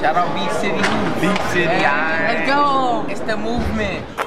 Shout out B City. Beat City, Hey. Let's go. It's the movement.